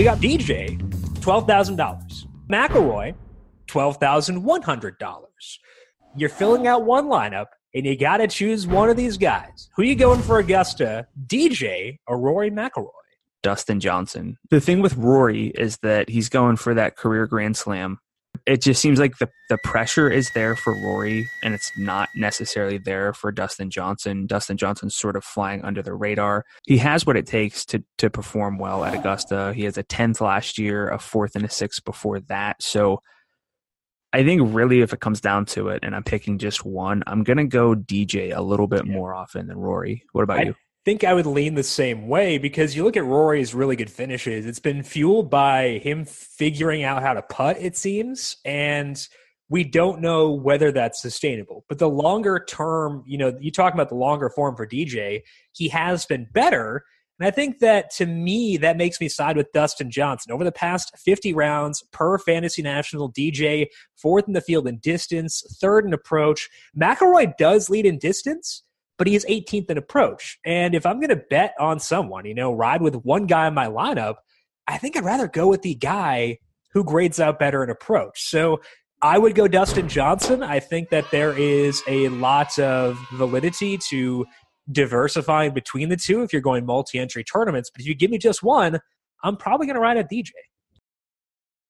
we got DJ, $12,000. McIlroy, $12,100. You're filling out one lineup, and you got to choose one of these guys. Who you going for Augusta, DJ or Rory McIlroy? Dustin Johnson. The thing with Rory is that he's going for that career Grand Slam. It just seems like the, the pressure is there for Rory, and it's not necessarily there for Dustin Johnson. Dustin Johnson's sort of flying under the radar. He has what it takes to to perform well at Augusta. He has a tenth last year, a fourth and a sixth before that. So I think really, if it comes down to it, and I'm picking just one, I'm gonna go DJ a little bit yeah. more often than Rory. What about I you? Think I would lean the same way because you look at Rory's really good finishes. It's been fueled by him figuring out how to putt. It seems, and we don't know whether that's sustainable. But the longer term, you know, you talk about the longer form for DJ, he has been better and I think that to me, that makes me side with Dustin Johnson. Over the past 50 rounds per Fantasy National, DJ fourth in the field in distance, third in approach. McIlroy does lead in distance, but he is 18th in approach. And if I'm going to bet on someone, you know, ride with one guy in my lineup, I think I'd rather go with the guy who grades out better in approach. So I would go Dustin Johnson. I think that there is a lot of validity to diversifying between the two if you're going multi-entry tournaments. But if you give me just one, I'm probably going to ride a DJ.